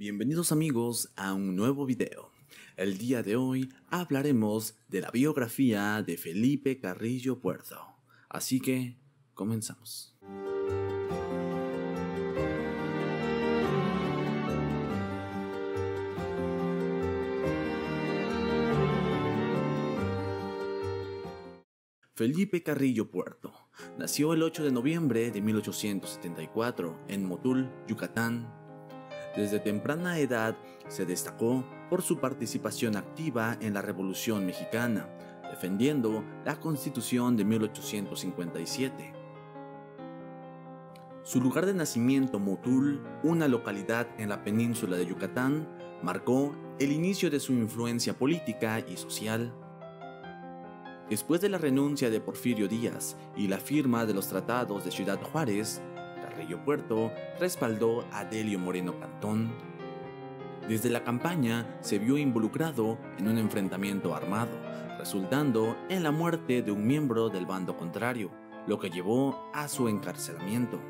Bienvenidos amigos a un nuevo video. El día de hoy hablaremos de la biografía de Felipe Carrillo Puerto. Así que, comenzamos. Felipe Carrillo Puerto nació el 8 de noviembre de 1874 en Motul, Yucatán. Desde temprana edad se destacó por su participación activa en la Revolución Mexicana, defendiendo la Constitución de 1857. Su lugar de nacimiento, Motul, una localidad en la península de Yucatán, marcó el inicio de su influencia política y social. Después de la renuncia de Porfirio Díaz y la firma de los tratados de Ciudad Juárez, Carrillo Puerto respaldó a Delio Moreno Cantón. Desde la campaña se vio involucrado en un enfrentamiento armado, resultando en la muerte de un miembro del bando contrario, lo que llevó a su encarcelamiento.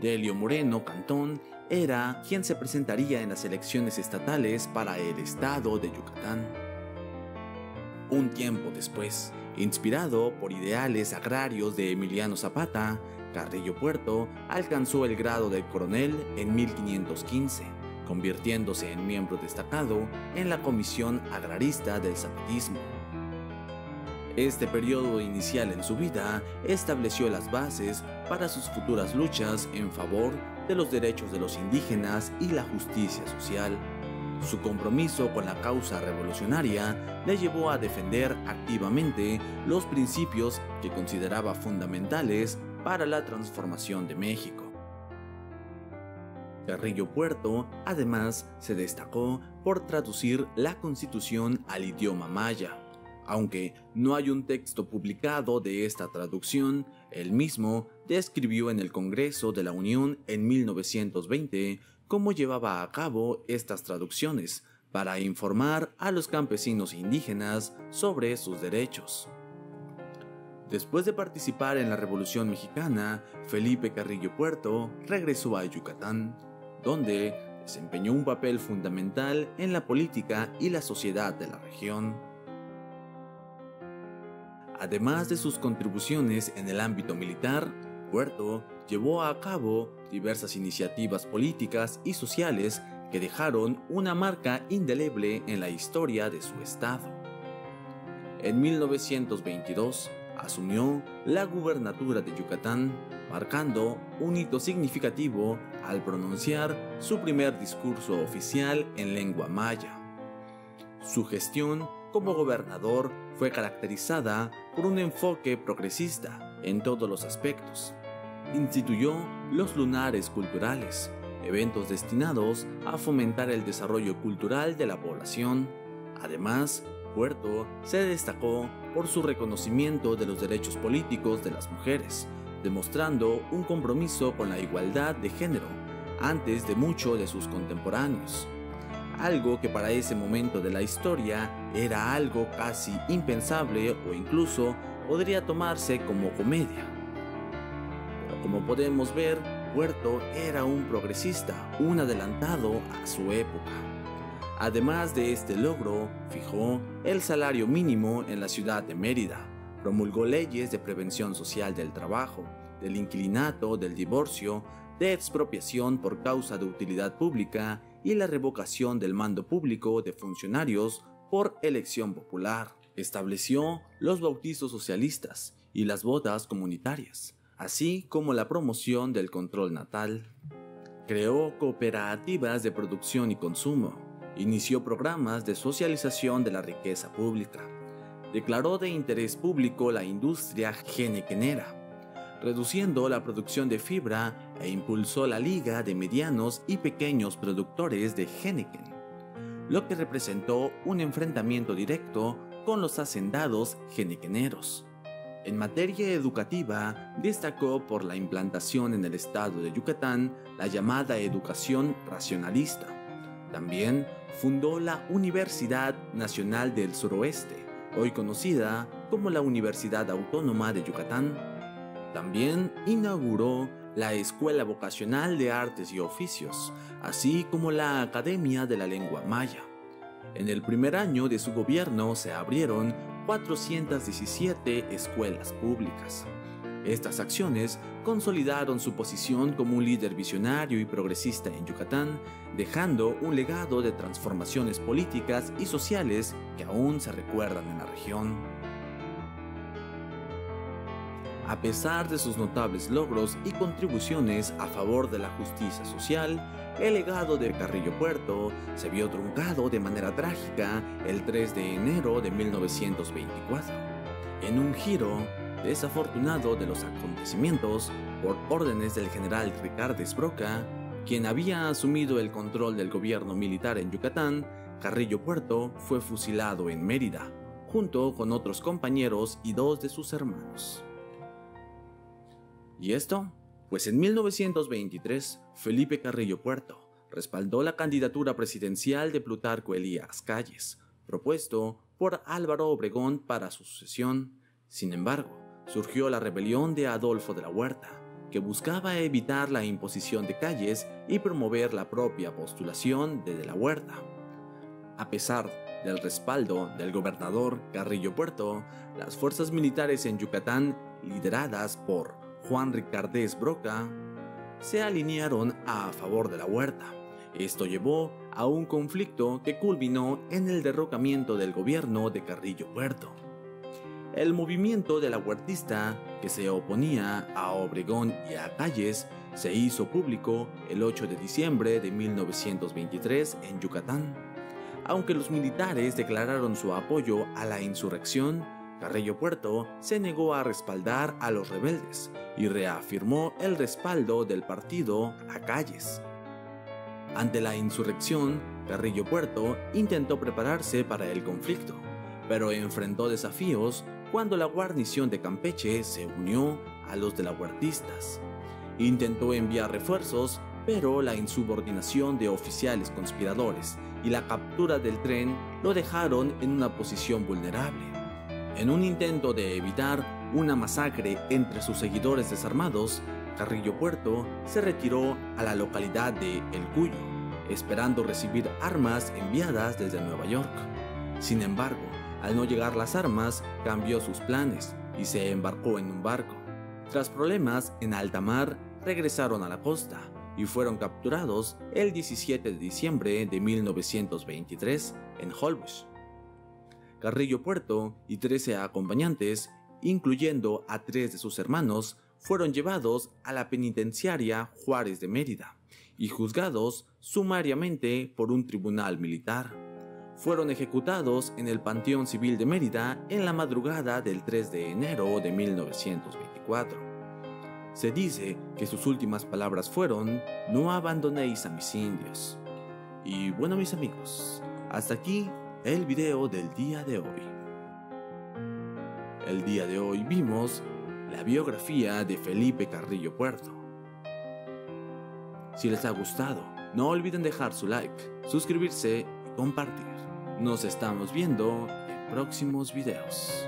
Delio Moreno Cantón era quien se presentaría en las elecciones estatales para el estado de Yucatán. Un tiempo después, inspirado por ideales agrarios de Emiliano Zapata, Carrillo Puerto alcanzó el grado de coronel en 1515, convirtiéndose en miembro destacado en la Comisión Agrarista del Zapatismo. Este periodo inicial en su vida estableció las bases para sus futuras luchas en favor de los derechos de los indígenas y la justicia social. Su compromiso con la causa revolucionaria le llevó a defender activamente los principios que consideraba fundamentales para la transformación de México. Carrillo Puerto además se destacó por traducir la constitución al idioma maya. Aunque no hay un texto publicado de esta traducción, él mismo describió en el Congreso de la Unión en 1920 cómo llevaba a cabo estas traducciones para informar a los campesinos indígenas sobre sus derechos. Después de participar en la Revolución Mexicana, Felipe Carrillo Puerto regresó a Yucatán, donde desempeñó un papel fundamental en la política y la sociedad de la región. Además de sus contribuciones en el ámbito militar, Puerto llevó a cabo diversas iniciativas políticas y sociales que dejaron una marca indeleble en la historia de su estado. En 1922 asumió la gubernatura de Yucatán, marcando un hito significativo al pronunciar su primer discurso oficial en lengua maya. Su gestión como gobernador fue caracterizada por un enfoque progresista en todos los aspectos, instituyó los lunares culturales, eventos destinados a fomentar el desarrollo cultural de la población. Además, Puerto se destacó por su reconocimiento de los derechos políticos de las mujeres, demostrando un compromiso con la igualdad de género antes de muchos de sus contemporáneos. Algo que para ese momento de la historia era algo casi impensable o incluso podría tomarse como comedia. Como podemos ver, Puerto era un progresista, un adelantado a su época. Además de este logro, fijó el salario mínimo en la ciudad de Mérida, promulgó leyes de prevención social del trabajo, del inquilinato, del divorcio, de expropiación por causa de utilidad pública y la revocación del mando público de funcionarios por elección popular. Estableció los bautizos socialistas y las bodas comunitarias así como la promoción del control natal. Creó cooperativas de producción y consumo, inició programas de socialización de la riqueza pública, declaró de interés público la industria genequenera, reduciendo la producción de fibra e impulsó la Liga de Medianos y Pequeños Productores de Genequen, lo que representó un enfrentamiento directo con los hacendados genequeneros. En materia educativa, destacó por la implantación en el estado de Yucatán la llamada educación racionalista. También fundó la Universidad Nacional del Suroeste, hoy conocida como la Universidad Autónoma de Yucatán. También inauguró la Escuela Vocacional de Artes y Oficios, así como la Academia de la Lengua Maya. En el primer año de su gobierno se abrieron 417 escuelas públicas. Estas acciones consolidaron su posición como un líder visionario y progresista en Yucatán, dejando un legado de transformaciones políticas y sociales que aún se recuerdan en la región. A pesar de sus notables logros y contribuciones a favor de la justicia social, el legado de Carrillo Puerto se vio truncado de manera trágica el 3 de enero de 1924, en un giro desafortunado de los acontecimientos por órdenes del general Ricardo Broca, quien había asumido el control del gobierno militar en Yucatán, Carrillo Puerto fue fusilado en Mérida, junto con otros compañeros y dos de sus hermanos. ¿Y esto? Pues en 1923, Felipe Carrillo Puerto respaldó la candidatura presidencial de Plutarco Elías Calles, propuesto por Álvaro Obregón para su sucesión. Sin embargo, surgió la rebelión de Adolfo de la Huerta, que buscaba evitar la imposición de calles y promover la propia postulación de de la Huerta. A pesar del respaldo del gobernador Carrillo Puerto, las fuerzas militares en Yucatán, lideradas por Juan Ricardés Broca, se alinearon a favor de la Huerta. Esto llevó a un conflicto que culminó en el derrocamiento del gobierno de Carrillo Puerto. El movimiento de la huertista, que se oponía a Obregón y a Calles, se hizo público el 8 de diciembre de 1923 en Yucatán. Aunque los militares declararon su apoyo a la insurrección, Carrillo Puerto se negó a respaldar a los rebeldes y reafirmó el respaldo del partido a Calles. Ante la insurrección, Carrillo Puerto intentó prepararse para el conflicto, pero enfrentó desafíos cuando la guarnición de Campeche se unió a los de la Huertistas. Intentó enviar refuerzos, pero la insubordinación de oficiales conspiradores y la captura del tren lo dejaron en una posición vulnerable. En un intento de evitar una masacre entre sus seguidores desarmados, Carrillo Puerto se retiró a la localidad de El Cuyo, esperando recibir armas enviadas desde Nueva York. Sin embargo, al no llegar las armas, cambió sus planes y se embarcó en un barco. Tras problemas en alta mar, regresaron a la costa y fueron capturados el 17 de diciembre de 1923 en Holbush. Carrillo Puerto y 13 acompañantes, incluyendo a tres de sus hermanos, fueron llevados a la penitenciaria Juárez de Mérida y juzgados sumariamente por un tribunal militar fueron ejecutados en el Panteón Civil de Mérida en la madrugada del 3 de enero de 1924. Se dice que sus últimas palabras fueron, no abandonéis a mis indios. Y bueno mis amigos, hasta aquí el video del día de hoy. El día de hoy vimos la biografía de Felipe Carrillo Puerto. Si les ha gustado, no olviden dejar su like, suscribirse y compartir. Nos estamos viendo en próximos videos.